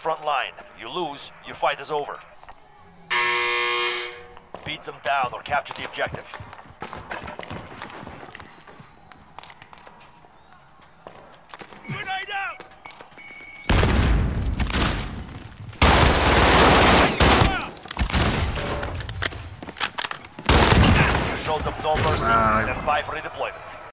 front line. You lose, your fight is over. Beat them down or capture the objective. Grenade out! You showed them no mercy. Ah. Stand by for redeployment.